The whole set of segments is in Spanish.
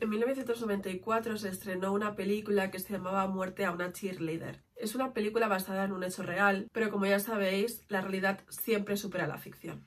En 1994 se estrenó una película que se llamaba Muerte a una cheerleader. Es una película basada en un hecho real, pero como ya sabéis, la realidad siempre supera la ficción.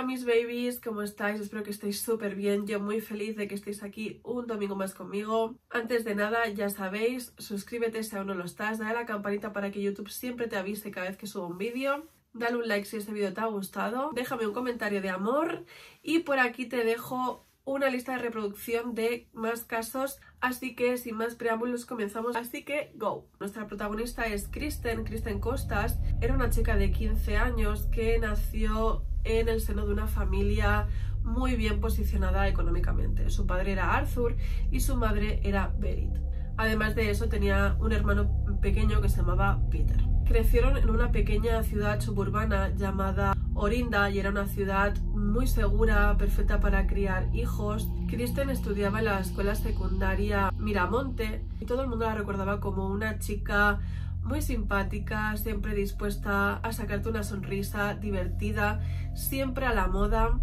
Hola mis babies, ¿cómo estáis? Espero que estéis súper bien. Yo muy feliz de que estéis aquí un domingo más conmigo. Antes de nada, ya sabéis, suscríbete si aún no lo estás, dale a la campanita para que YouTube siempre te avise cada vez que subo un vídeo. Dale un like si este vídeo te ha gustado, déjame un comentario de amor y por aquí te dejo una lista de reproducción de más casos, así que sin más preámbulos comenzamos, así que go. Nuestra protagonista es Kristen, Kristen Costas, era una chica de 15 años que nació en el seno de una familia muy bien posicionada económicamente. Su padre era Arthur y su madre era Berit. Además de eso tenía un hermano pequeño que se llamaba Peter. Crecieron en una pequeña ciudad suburbana llamada Orinda y era una ciudad muy segura, perfecta para criar hijos. Kristen estudiaba en la escuela secundaria Miramonte y todo el mundo la recordaba como una chica muy simpática, siempre dispuesta a sacarte una sonrisa, divertida, siempre a la moda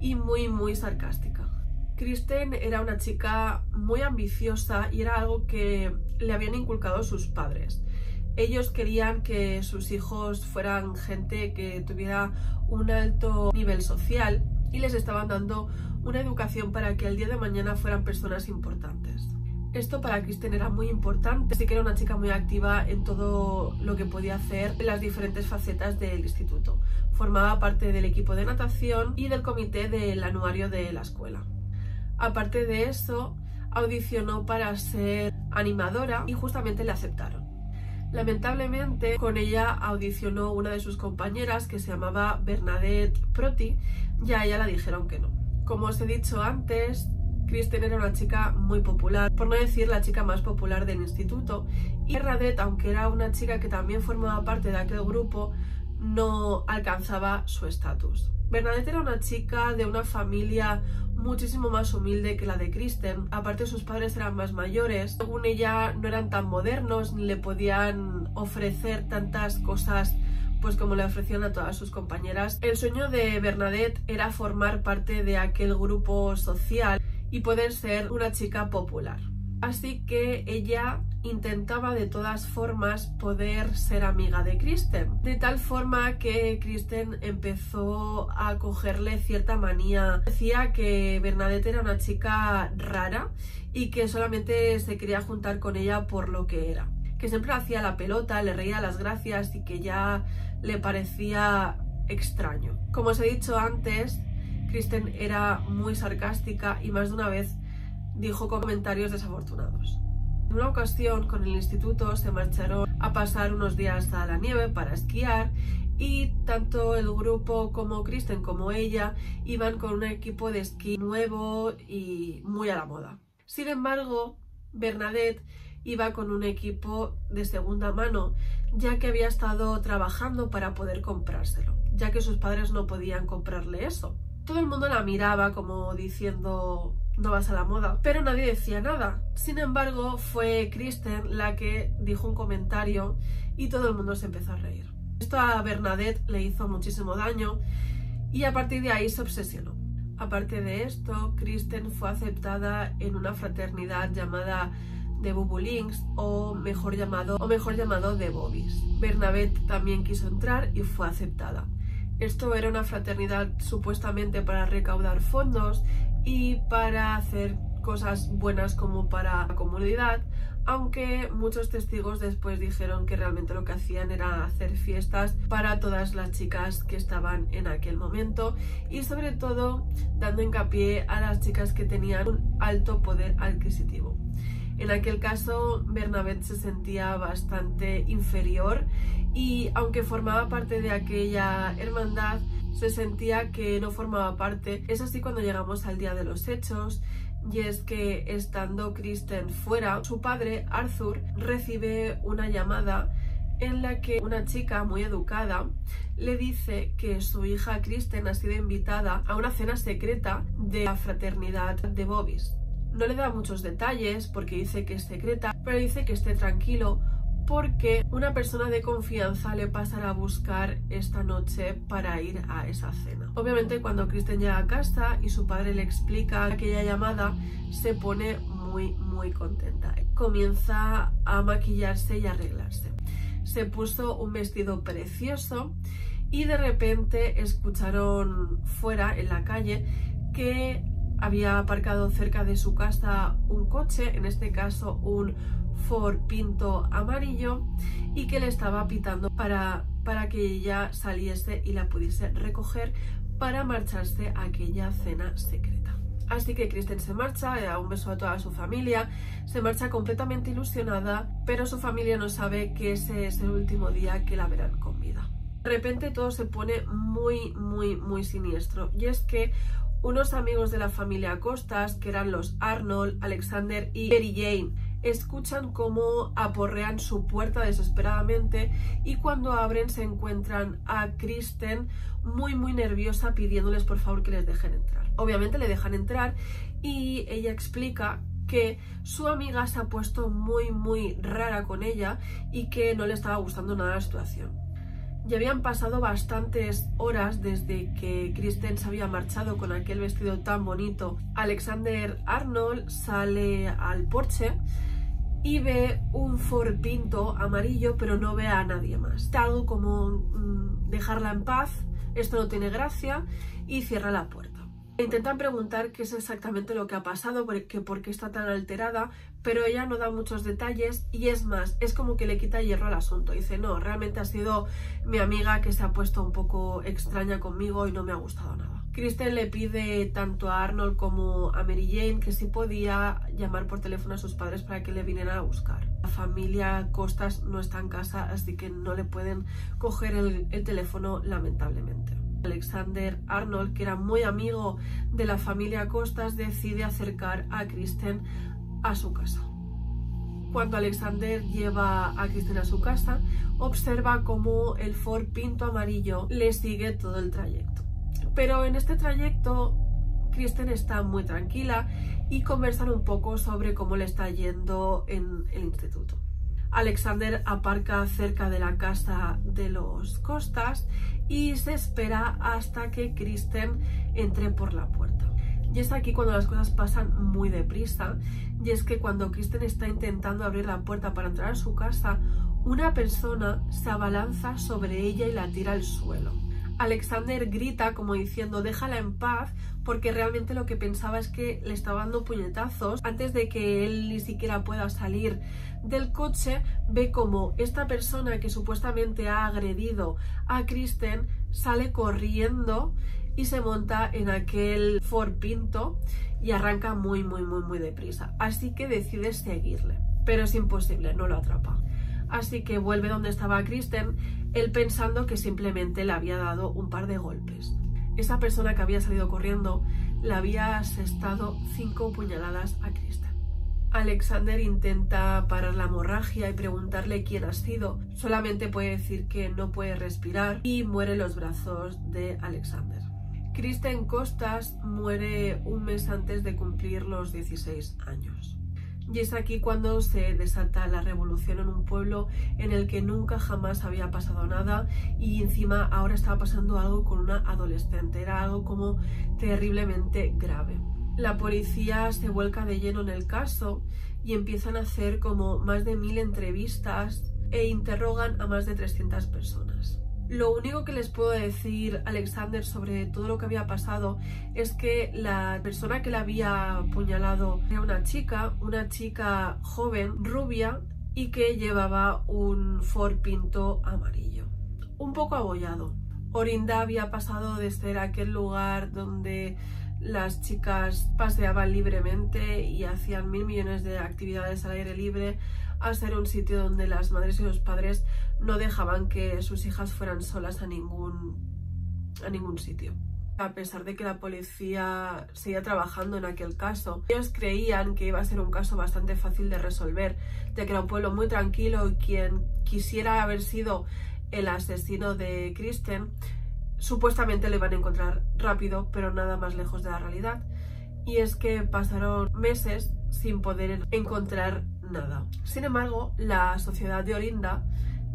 y muy muy sarcástica. Kristen era una chica muy ambiciosa y era algo que le habían inculcado sus padres. Ellos querían que sus hijos fueran gente que tuviera un alto nivel social y les estaban dando una educación para que el día de mañana fueran personas importantes. Esto para Kristen era muy importante, así que era una chica muy activa en todo lo que podía hacer en las diferentes facetas del instituto. Formaba parte del equipo de natación y del comité del anuario de la escuela. Aparte de eso, audicionó para ser animadora y justamente le aceptaron. Lamentablemente, con ella audicionó una de sus compañeras que se llamaba Bernadette Proti y a ella la dijeron que no. Como os he dicho antes, Kristen era una chica muy popular, por no decir la chica más popular del instituto, y Bernadette, aunque era una chica que también formaba parte de aquel grupo, no alcanzaba su estatus. Bernadette era una chica de una familia muchísimo más humilde que la de Kristen. Aparte sus padres eran más mayores, según ella no eran tan modernos ni le podían ofrecer tantas cosas pues como le ofrecían a todas sus compañeras. El sueño de Bernadette era formar parte de aquel grupo social y poder ser una chica popular. Así que ella intentaba de todas formas poder ser amiga de Kristen. De tal forma que Kristen empezó a cogerle cierta manía. Decía que Bernadette era una chica rara y que solamente se quería juntar con ella por lo que era. Que siempre hacía la pelota, le reía las gracias y que ya le parecía extraño. Como os he dicho antes, Kristen era muy sarcástica y más de una vez dijo comentarios desafortunados. En una ocasión con el instituto se marcharon a pasar unos días a la nieve para esquiar y tanto el grupo como Kristen como ella iban con un equipo de esquí nuevo y muy a la moda. Sin embargo, Bernadette iba con un equipo de segunda mano, ya que había estado trabajando para poder comprárselo, ya que sus padres no podían comprarle eso. Todo el mundo la miraba como diciendo no vas a la moda, pero nadie decía nada. Sin embargo, fue Kristen la que dijo un comentario y todo el mundo se empezó a reír. Esto a Bernadette le hizo muchísimo daño y a partir de ahí se obsesionó. Aparte de esto, Kristen fue aceptada en una fraternidad llamada The Bubulings o mejor llamado o mejor llamado The Bobbies. Bernadette también quiso entrar y fue aceptada. Esto era una fraternidad supuestamente para recaudar fondos y para hacer cosas buenas como para la comunidad, aunque muchos testigos después dijeron que realmente lo que hacían era hacer fiestas para todas las chicas que estaban en aquel momento y sobre todo dando hincapié a las chicas que tenían un alto poder adquisitivo. En aquel caso, Bernabé se sentía bastante inferior y aunque formaba parte de aquella hermandad, se sentía que no formaba parte. Es así cuando llegamos al día de los hechos y es que estando Kristen fuera, su padre, Arthur, recibe una llamada en la que una chica muy educada le dice que su hija Kristen ha sido invitada a una cena secreta de la fraternidad de Bobbies. No le da muchos detalles porque dice que es secreta, pero dice que esté tranquilo porque una persona de confianza le pasará a buscar esta noche para ir a esa cena. Obviamente cuando Kristen llega a casa y su padre le explica aquella llamada, se pone muy muy contenta. Comienza a maquillarse y arreglarse. Se puso un vestido precioso y de repente escucharon fuera en la calle que había aparcado cerca de su casa un coche, en este caso un Pinto amarillo, y que le estaba pitando para, para que ella saliese y la pudiese recoger para marcharse a aquella cena secreta. Así que Kristen se marcha, le da un beso a toda su familia, se marcha completamente ilusionada, pero su familia no sabe que ese es el último día que la verán con vida. De repente todo se pone muy, muy, muy siniestro. Y es que unos amigos de la familia Costas, que eran los Arnold, Alexander y Mary Jane, escuchan cómo aporrean su puerta desesperadamente y cuando abren se encuentran a Kristen muy muy nerviosa pidiéndoles por favor que les dejen entrar. Obviamente le dejan entrar y ella explica que su amiga se ha puesto muy muy rara con ella y que no le estaba gustando nada la situación. Ya habían pasado bastantes horas desde que Kristen se había marchado con aquel vestido tan bonito. Alexander Arnold sale al porche y ve un Ford Pinto amarillo, pero no ve a nadie más. Algo como mm, dejarla en paz, esto no tiene gracia, y cierra la puerta. Intentan preguntar qué es exactamente lo que ha pasado, porque, por qué está tan alterada, pero ella no da muchos detalles y es más, es como que le quita hierro al asunto. Dice, no, realmente ha sido mi amiga que se ha puesto un poco extraña conmigo y no me ha gustado nada. Kristen le pide tanto a Arnold como a Mary Jane que si podía llamar por teléfono a sus padres para que le vinieran a buscar. La familia Costas no está en casa, así que no le pueden coger el teléfono lamentablemente. Alexander Arnold, que era muy amigo de la familia Costas, decide acercar a Kristen a su casa. Cuando Alexander lleva a Kristen a su casa, observa cómo el Ford Pinto amarillo le sigue todo el trayecto. Pero en este trayecto, Kristen está muy tranquila y conversan un poco sobre cómo le está yendo en el instituto. Alexander aparca cerca de la casa de los Costas y se espera hasta que Kristen entre por la puerta. Y es aquí cuando las cosas pasan muy deprisa, y es que cuando Kristen está intentando abrir la puerta para entrar a su casa, una persona se abalanza sobre ella y la tira al suelo. Alexander grita como diciendo déjala en paz porque realmente lo que pensaba es que le estaba dando puñetazos. Antes de que él ni siquiera pueda salir del coche ve como esta persona que supuestamente ha agredido a Kristen sale corriendo y se monta en aquel Ford Pinto y arranca muy muy muy muy deprisa. Así que decide seguirle pero es imposible, no lo atrapa así que vuelve donde estaba Kristen, él pensando que simplemente le había dado un par de golpes. Esa persona que había salido corriendo le había asestado cinco puñaladas a Kristen. Alexander intenta parar la hemorragia y preguntarle quién ha sido. Solamente puede decir que no puede respirar y muere en los brazos de Alexander. Kristen Costas muere un mes antes de cumplir los 16 años. Y es aquí cuando se desata la revolución en un pueblo en el que nunca jamás había pasado nada y encima ahora estaba pasando algo con una adolescente. Era algo como terriblemente grave. La policía se vuelca de lleno en el caso y empiezan a hacer como más de mil entrevistas e interrogan a más de 300 personas. Lo único que les puedo decir, Alexander, sobre todo lo que había pasado es que la persona que la había apuñalado era una chica, una chica joven, rubia y que llevaba un Ford Pinto amarillo, un poco abollado. Orinda había pasado de ser aquel lugar donde las chicas paseaban libremente y hacían mil millones de actividades al aire libre a ser un sitio donde las madres y los padres no dejaban que sus hijas fueran solas a ningún, a ningún sitio. A pesar de que la policía seguía trabajando en aquel caso, ellos creían que iba a ser un caso bastante fácil de resolver, de que era un pueblo muy tranquilo y quien quisiera haber sido el asesino de Kristen, supuestamente le iban a encontrar rápido, pero nada más lejos de la realidad. Y es que pasaron meses sin poder encontrar nada. Sin embargo, la sociedad de Orinda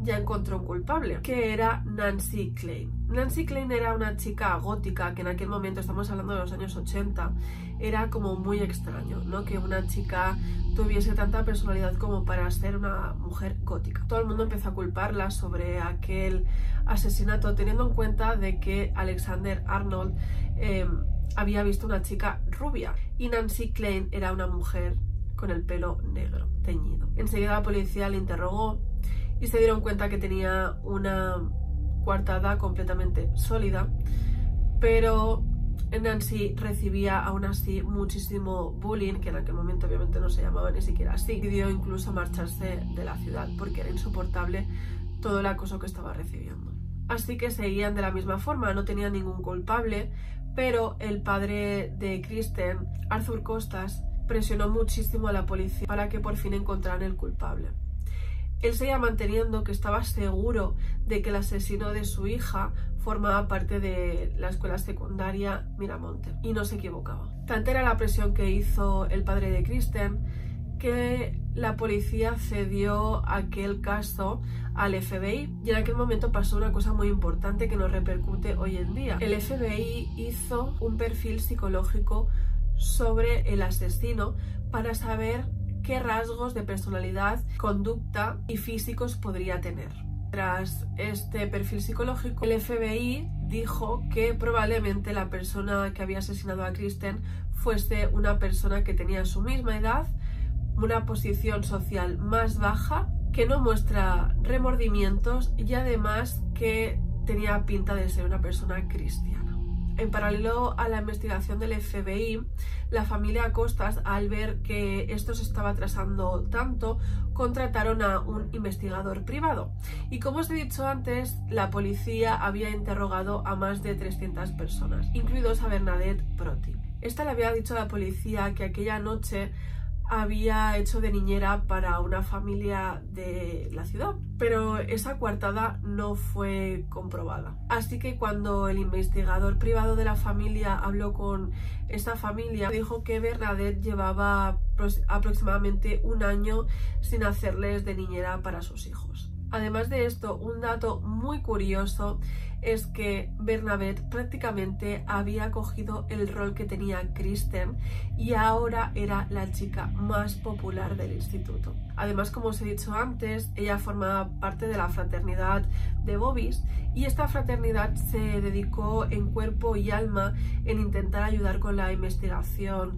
ya encontró un culpable, que era Nancy Klein. Nancy Klein era una chica gótica que en aquel momento, estamos hablando de los años 80, era como muy extraño, ¿no? Que una chica tuviese tanta personalidad como para ser una mujer gótica. Todo el mundo empezó a culparla sobre aquel asesinato teniendo en cuenta de que Alexander Arnold em, había visto una chica rubia y Nancy Klein era una mujer con el pelo negro, teñido. Enseguida la policía le interrogó y se dieron cuenta que tenía una coartada completamente sólida, pero Nancy recibía aún así muchísimo bullying, que en aquel momento obviamente no se llamaba ni siquiera así. Decidió incluso marcharse de la ciudad porque era insoportable todo el acoso que estaba recibiendo. Así que seguían de la misma forma, no tenían ningún culpable, pero el padre de Kristen, Arthur Costas, presionó muchísimo a la policía para que por fin encontraran el culpable. Él seguía manteniendo que estaba seguro de que el asesino de su hija formaba parte de la escuela secundaria Miramonte y no se equivocaba. Tanta era la presión que hizo el padre de Kristen que la policía cedió aquel caso al FBI y en aquel momento pasó una cosa muy importante que nos repercute hoy en día. El FBI hizo un perfil psicológico sobre el asesino para saber qué rasgos de personalidad, conducta y físicos podría tener. Tras este perfil psicológico, el FBI dijo que probablemente la persona que había asesinado a Kristen fuese una persona que tenía su misma edad, una posición social más baja, que no muestra remordimientos y además que tenía pinta de ser una persona cristiana. En paralelo a la investigación del FBI, la familia Costas, al ver que esto se estaba atrasando tanto, contrataron a un investigador privado. Y como os he dicho antes, la policía había interrogado a más de 300 personas, incluidos a Bernadette Proti. Esta le había dicho a la policía que aquella noche había hecho de niñera para una familia de la ciudad, pero esa coartada no fue comprobada. Así que cuando el investigador privado de la familia habló con esta familia, dijo que Bernadette llevaba aproximadamente un año sin hacerles de niñera para sus hijos. Además de esto, un dato muy curioso es que Bernadette prácticamente había cogido el rol que tenía Kristen y ahora era la chica más popular del instituto. Además, como os he dicho antes, ella formaba parte de la fraternidad de Bobbies y esta fraternidad se dedicó en cuerpo y alma en intentar ayudar con la investigación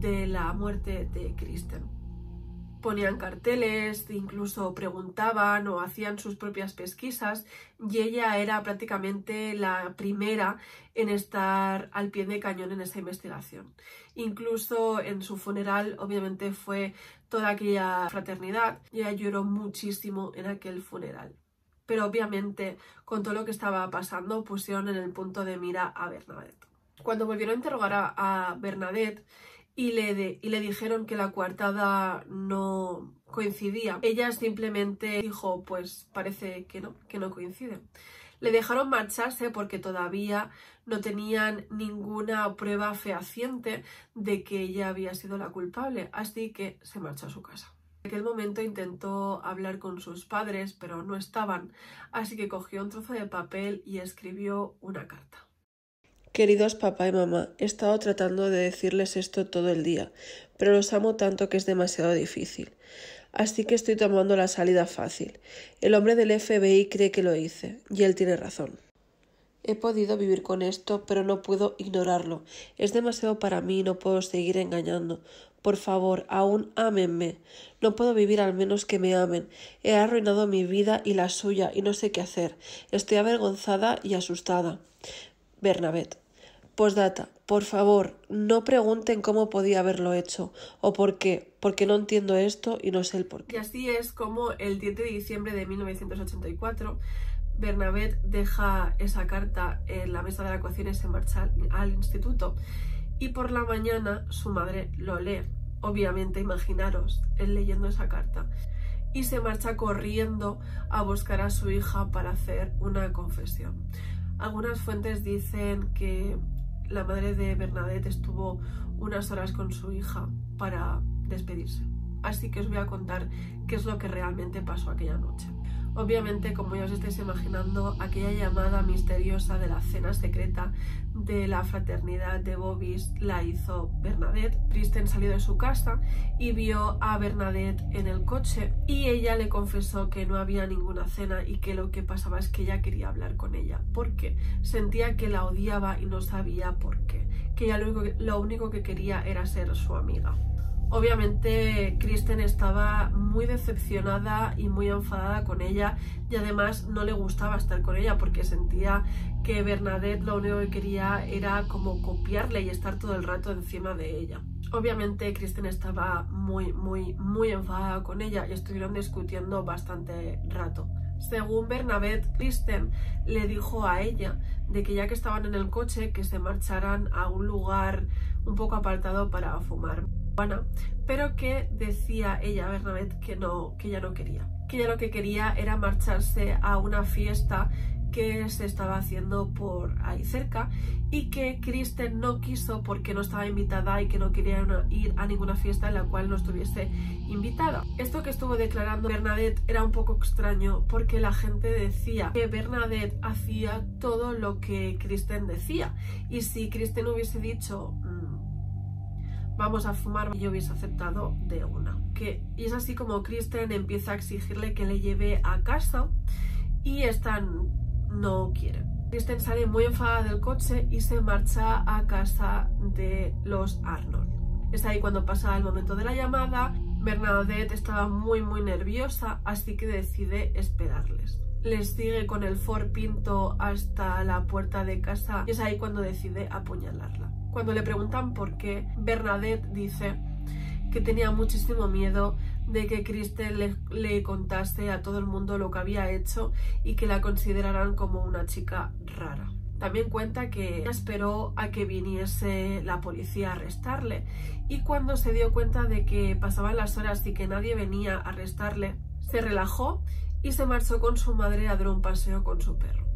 de la muerte de Kristen ponían carteles, incluso preguntaban o hacían sus propias pesquisas y ella era prácticamente la primera en estar al pie de cañón en esa investigación. Incluso en su funeral obviamente fue toda aquella fraternidad y ella lloró muchísimo en aquel funeral. Pero obviamente con todo lo que estaba pasando pusieron en el punto de mira a Bernadette. Cuando volvieron a interrogar a, a Bernadette, y le, y le dijeron que la coartada no coincidía. Ella simplemente dijo, pues parece que no, que no coincide. Le dejaron marcharse porque todavía no tenían ninguna prueba fehaciente de que ella había sido la culpable, así que se marchó a su casa. En aquel momento intentó hablar con sus padres, pero no estaban, así que cogió un trozo de papel y escribió una carta. Queridos papá y mamá, he estado tratando de decirles esto todo el día, pero los amo tanto que es demasiado difícil. Así que estoy tomando la salida fácil. El hombre del FBI cree que lo hice, y él tiene razón. He podido vivir con esto, pero no puedo ignorarlo. Es demasiado para mí y no puedo seguir engañando. Por favor, aún ámenme. No puedo vivir al menos que me amen. He arruinado mi vida y la suya y no sé qué hacer. Estoy avergonzada y asustada. Bernabet. Postdata, por favor, no pregunten cómo podía haberlo hecho o por qué, porque no entiendo esto y no sé el por qué. Y así es como el 10 de diciembre de 1984 Bernabet deja esa carta en la mesa de la cocina y se marcha al instituto. Y por la mañana su madre lo lee. Obviamente, imaginaros, él leyendo esa carta. Y se marcha corriendo a buscar a su hija para hacer una confesión. Algunas fuentes dicen que la madre de Bernadette estuvo unas horas con su hija para despedirse. así que os voy a contar qué es lo que realmente pasó aquella noche. Obviamente, como ya os estáis imaginando, aquella llamada misteriosa de la cena secreta de la fraternidad de Bobis la hizo Bernadette. Kristen salió de su casa y vio a Bernadette en el coche y ella le confesó que no había ninguna cena y que lo que pasaba es que ella quería hablar con ella porque sentía que la odiaba y no sabía por qué, que ella lo único que, lo único que quería era ser su amiga. Obviamente Kristen estaba muy decepcionada y muy enfadada con ella y además no le gustaba estar con ella porque sentía que Bernadette lo único que quería era como copiarle y estar todo el rato encima de ella. Obviamente Kristen estaba muy muy muy enfadada con ella y estuvieron discutiendo bastante rato. Según Bernadette, Kristen le dijo a ella de que ya que estaban en el coche que se marcharan a un lugar un poco apartado para fumar pero que decía ella, Bernabé, que no, que ella no quería. Que ella lo que quería era marcharse a una fiesta que se estaba haciendo por ahí cerca y que Kristen no quiso porque no estaba invitada y que no quería ir a ninguna fiesta en la cual no estuviese invitada. Esto que estuvo declarando Bernadette era un poco extraño porque la gente decía que Bernadette hacía todo lo que Kristen decía y si Kristen hubiese dicho vamos a fumar yo hubiese aceptado de una. Que, y es así como Kristen empieza a exigirle que le lleve a casa y esta no quiere. Kristen sale muy enfadada del coche y se marcha a casa de los Arnold. Es ahí cuando pasa el momento de la llamada. Bernadette estaba muy muy nerviosa, así que decide esperarles. Les sigue con el Ford Pinto hasta la puerta de casa y es ahí cuando decide apuñalarla. Cuando le preguntan por qué, Bernadette dice que tenía muchísimo miedo de que Kristen le, contase a todo el mundo lo que había hecho y que la consideraran como una chica rara. También cuenta que esperó a que viniese la policía a arrestarle y cuando se dio cuenta de que pasaban las horas y que nadie venía a arrestarle, se relajó y se marchó con su madre a dar un paseo con su perro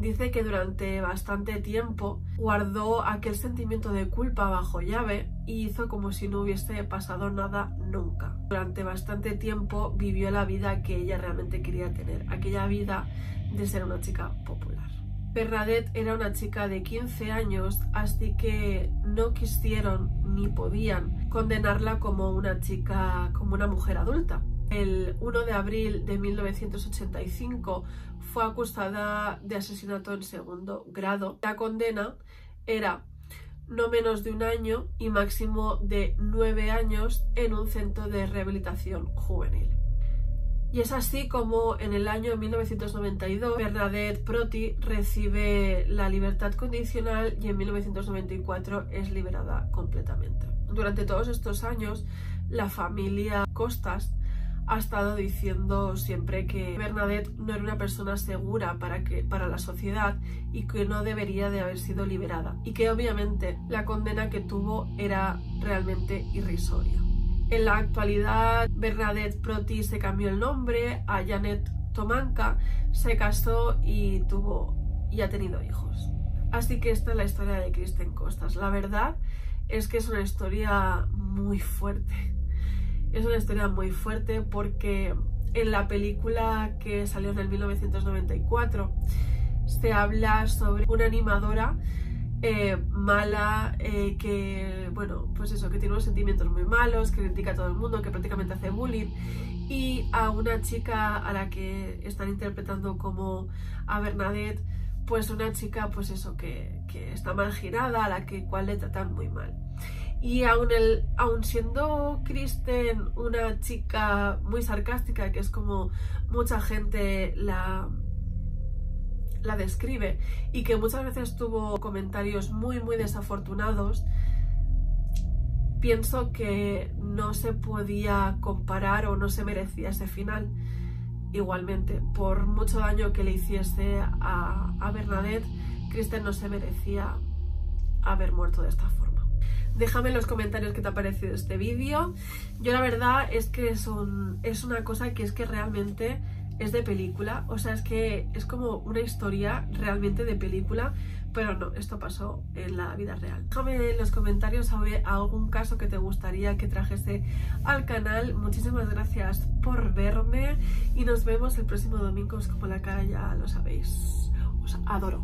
dice que durante bastante tiempo guardó aquel sentimiento de culpa bajo llave y hizo como si no hubiese pasado nada nunca. Durante bastante tiempo vivió la vida que ella realmente quería tener, aquella vida de ser una chica popular. Bernadette era una chica de 15 años, así que no quisieron ni podían condenarla como una chica, como una mujer adulta. El 1 de abril de 1985 fue acusada de asesinato en segundo grado. La condena era no menos de un año y máximo de nueve años en un centro de rehabilitación juvenil. Y es así como en el año 1992 Bernadette Proti recibe la libertad condicional y en 1994 es liberada completamente. Durante todos estos años, la familia Costas ha estado diciendo siempre que Bernadette no era una persona segura para, que, para la sociedad y que no debería de haber sido liberada y que obviamente la condena que tuvo era realmente irrisoria. En la actualidad Bernadette Proti se cambió el nombre a Janet Tomanka, se casó y tuvo y ha tenido hijos. Así que esta es la historia de Kristen Costas. La verdad es que es una historia muy fuerte es una historia muy fuerte porque en la película que salió en el 1994 se habla sobre una animadora eh, mala eh, que, bueno, pues eso, que tiene unos sentimientos muy malos, que critica a todo el mundo, que prácticamente hace bullying y a una chica a la que están interpretando como a Bernadette, pues una chica, pues eso, que, que está marginada, a la que cual le tratan muy mal. Y aun, el, siendo Kristen una chica muy sarcástica, que es como mucha gente la, la describe, y que muchas veces tuvo comentarios muy, muy desafortunados, pienso que no se podía comparar o no se merecía ese final. Igualmente, por mucho daño que le hiciese a, a Bernadette, Kristen no se merecía haber muerto de esta forma. Déjame en los comentarios qué te ha parecido este vídeo. Yo la verdad es que es, es una cosa que es que realmente es de película, o sea, es que es como una historia realmente de película, pero no, esto pasó en la vida real. Déjame en los comentarios algún caso que te gustaría que trajese al canal. Muchísimas gracias por verme y nos vemos el próximo domingo, como la cara ya lo sabéis. Os adoro.